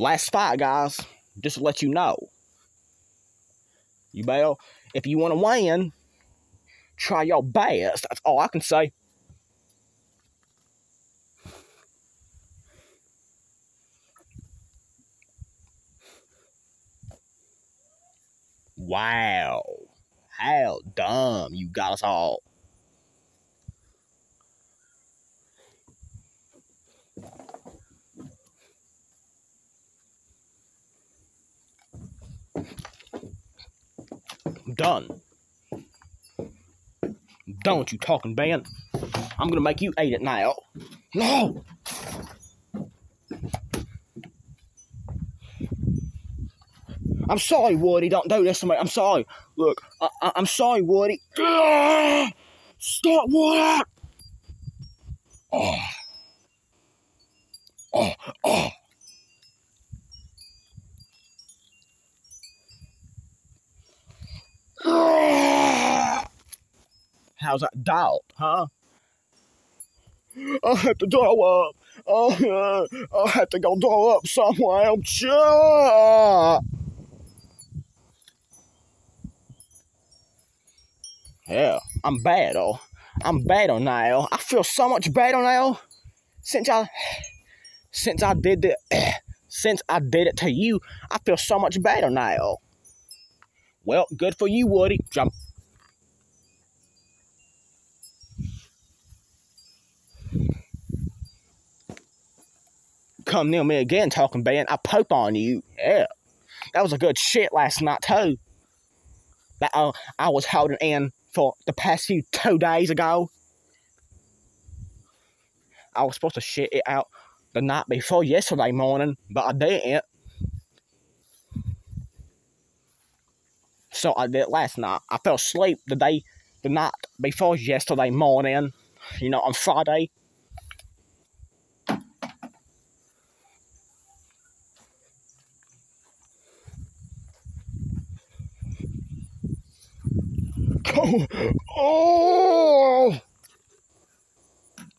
last fight, guys. Just to let you know. You better, if you want to win, try your best. That's all I can say. Wow. How dumb you got us all. I'm done. Done with you talking, Ben. I'm gonna make you eat it now. No! I'm sorry, Woody. Don't do this to me. I'm sorry. Look, I, am sorry, Woody. Stop, Woody! Oh. Oh, oh. That doubt, huh? I have to throw up. Oh, I uh, have to go throw up somewhere I'm sure. Yeah, I'm bad, oh. I'm bad on now. Oh. I feel so much better now. Oh. Since I, since I did it, since I did it to you, I feel so much better now. Oh. Well, good for you, Woody. Jump. Come near me again, talking bad. I poop on you. Yeah. That was a good shit last night, too. That uh, I was holding in for the past few two days ago. I was supposed to shit it out the night before yesterday morning, but I didn't. So I did last night. I fell asleep the day, the night before yesterday morning, you know, on Friday. Oh!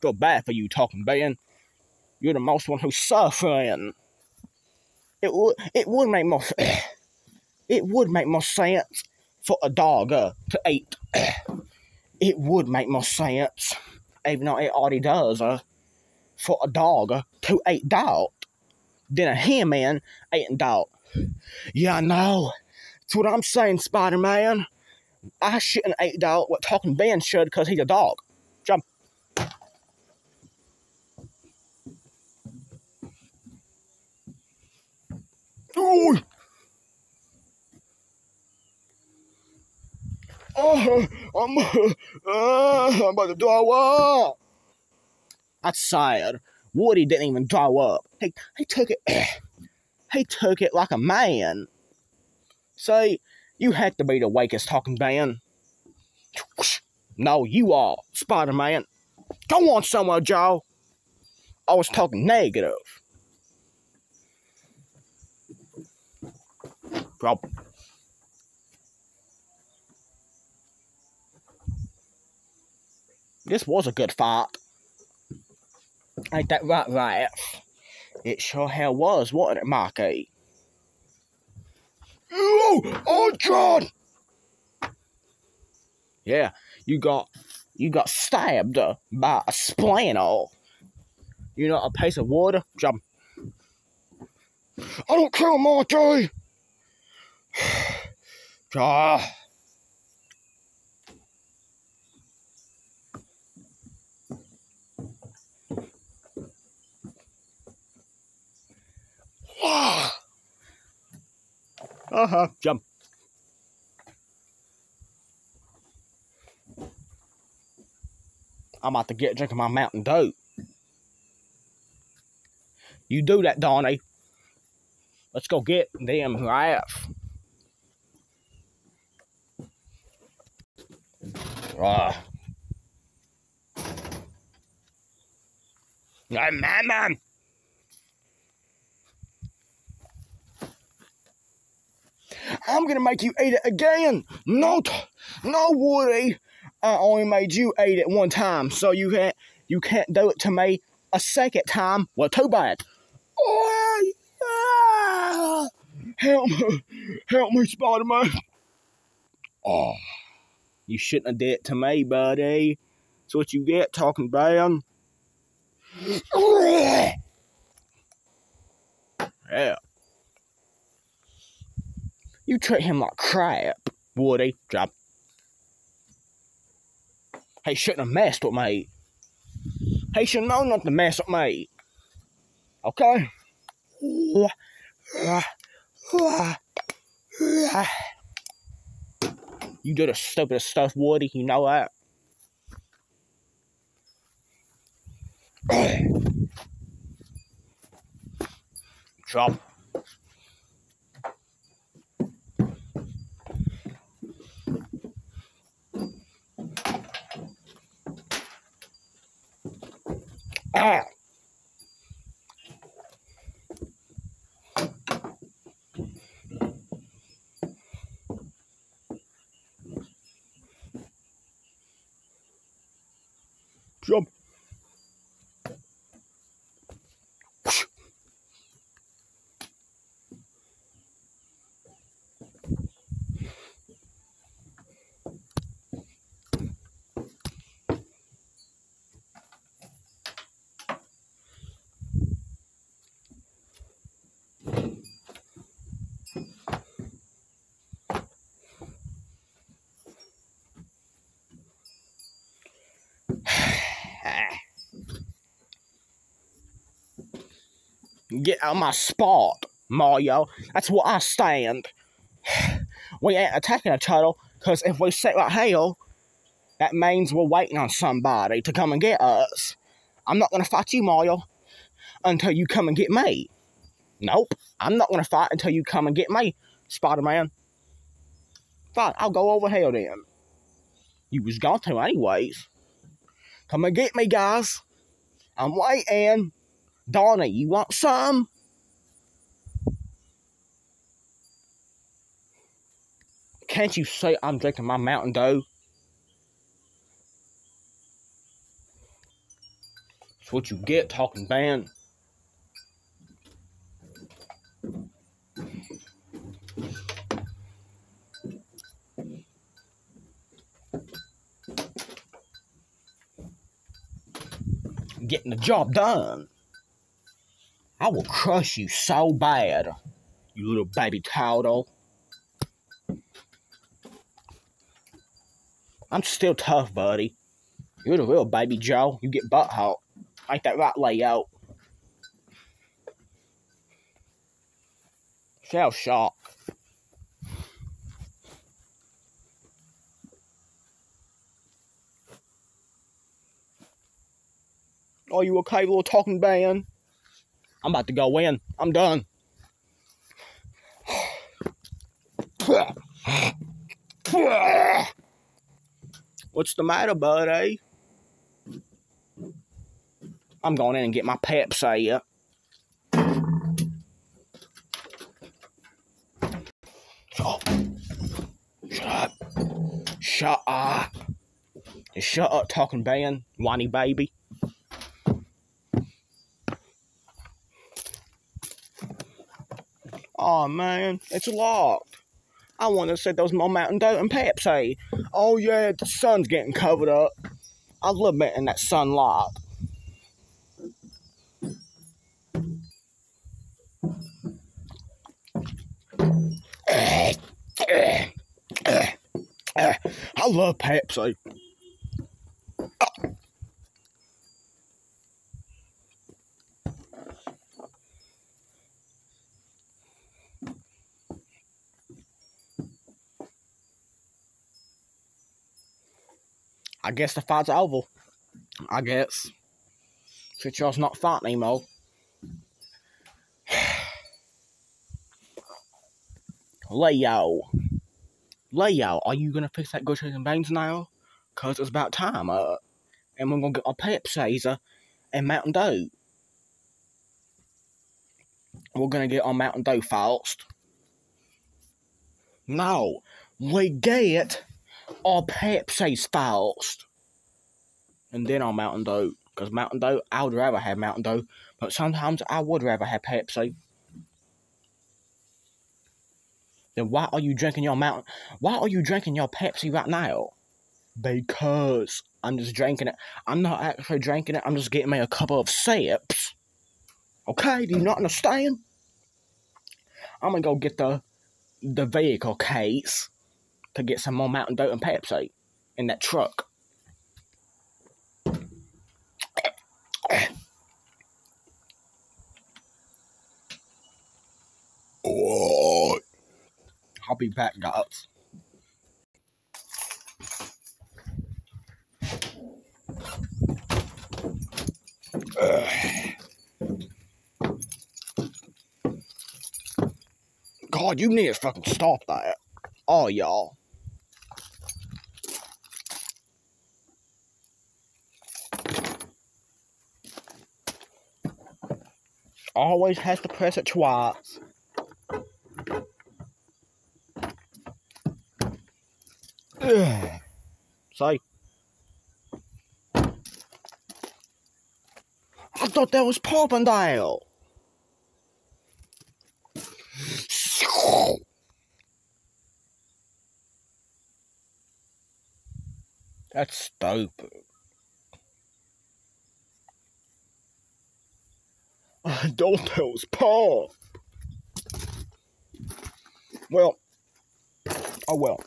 Feel bad for you talking, Ben. You're the most one who's suffering. It would it would make more it would make more sense for a dog uh, to eat. it would make more sense, even though it already does, uh, for a dog uh, to eat dog than a human eating dog. Yeah, I know. That's what I'm saying, Spider Man. I shouldn't eat dog what Talking Ben should because he's a dog. Jump. Oh! Oh, I'm, uh, I'm about to throw up. That's sad. Woody didn't even throw up. He, he took it. he took it like a man. See, you had to be the wakest talking man. No, you are, Spider Man. Go on somewhere, Joe. I was talking negative. Bro. This was a good fight. Ain't that right, right? It sure hell was, wasn't it, Marky? Oh, oh, John! Yeah, you got you got stabbed uh, by a splinter. You know, a piece of water. Jump. I don't care, Marty. Ah. Uh-huh. Jump. I'm about to get drinking my Mountain Dew. You do that, Donnie. Let's go get them rafts. Ah. man, man. I'm gonna make you eat it again. No, no, Woody. I only made you eat it one time, so you can't you can't do it to me a second time. Well, too bad. Help me! Help me, Spider Man! Oh, you shouldn't have did it to me, buddy. That's what you get talking bad. Yeah. You treat him like crap, Woody. Drop. He shouldn't have messed with me. He should know not to mess with me. Okay? You do the stupidest stuff, Woody. You know that. Drop. Ah. Jump. Get out my spot, Mario. That's where I stand. We ain't attacking a other, because if we sit like hell, that means we're waiting on somebody to come and get us. I'm not going to fight you, Mario, until you come and get me. Nope, I'm not going to fight until you come and get me, Spider-Man. Fine, I'll go over here then. You was going to anyways. Come and get me, guys. I'm waiting. Donna, you want some? Can't you say I'm drinking my Mountain Dew? That's what you get talking Ben. Getting the job done. I will crush you so bad, you little baby turtle. I'm still tough, buddy. You're the real baby Joe. You get butt hot. Like that right layout. Shell shock. Are you okay, little talking Ben? I'm about to go in. I'm done. What's the matter, buddy? Eh? I'm going in and get my Pepsi. Up. Shut up. Shut up. Shut up, talking Ben, whiny baby. Oh man, it's locked. I want to say those more Mountain Dew and Pepsi. Oh yeah, the sun's getting covered up. I love being in that sunlight. I love Pepsi. I guess the fight's over. I guess. Since y'all's not fighting anymore. Leo. Leo, are you gonna fix that Gushers and Banes now? Cause it's about time, uh. And we're gonna get our Pepsi's uh, and Mountain Dew. We're gonna get our Mountain Dew fast. No, we get our Pepsi's fast. And then our Mountain Dew. Because Mountain Dew, I would rather have Mountain Dew. But sometimes I would rather have Pepsi. Then why are you drinking your mountain? Why are you drinking your Pepsi right now? Because I'm just drinking it. I'm not actually drinking it. I'm just getting me a couple of sips. Okay, do you not understand? I'm gonna go get the the vehicle case to get some more Mountain Dew and Pepsi in that truck. What? I'll be back, guys. God, you need to fucking stop that. Oh, y'all. Always has to press it twice. Say. I thought that was Poppendale. That's stupid. It's Pop. Well, oh well.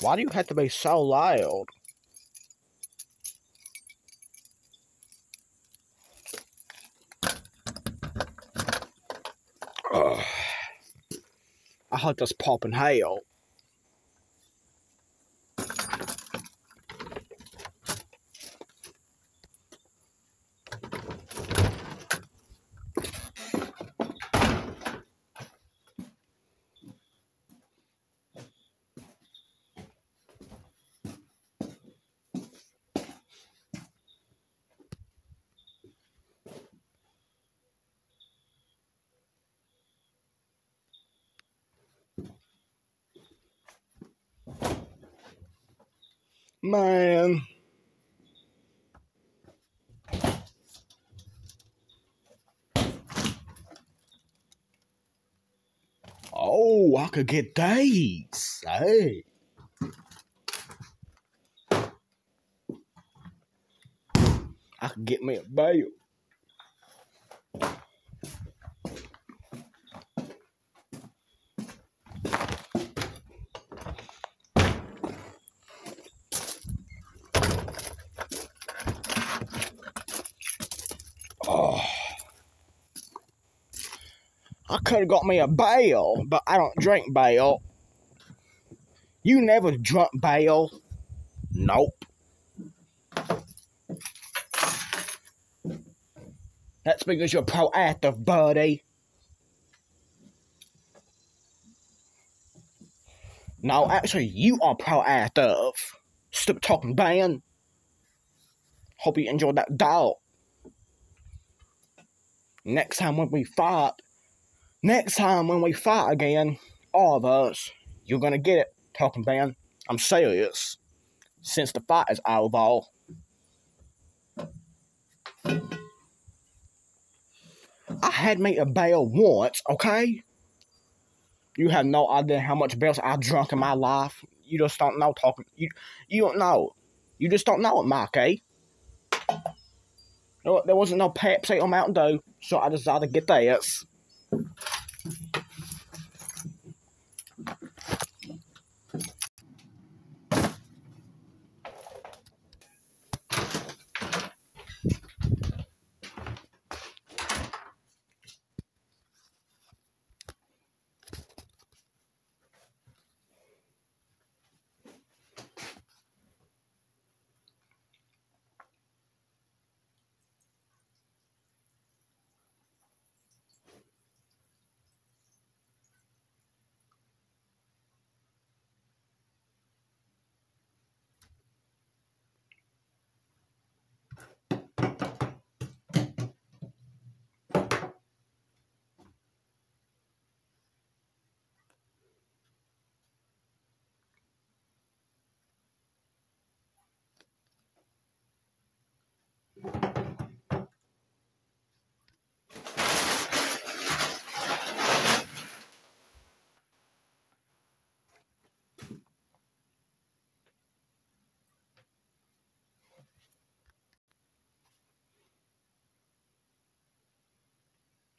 Why do you have to be so loud? Ugh. I hope that's popping hell. Man. Oh, I could get these. Hey. I could get me a bale. Oh. I could have got me a bale, but I don't drink bale. You never drunk bale? Nope. That's because you're proactive, buddy. No, actually, you are proactive. Stop talking, Ben. Hope you enjoyed that dog. Next time when we fight, next time when we fight again, all of us, you're gonna get it, talking Ben. I'm serious. Since the fight is over. I had me a bale once, okay? You have no idea how much bales I've drunk in my life. You just don't know talking. You you don't know. You just don't know it, Mike, eh? There wasn't no Pepsi or Mountain Dew, so I decided to get this.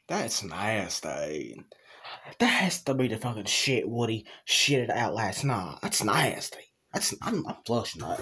That's nasty. That has to be the fucking shit Woody shitted out last night. That's nasty. That's I'm, I'm flushing that.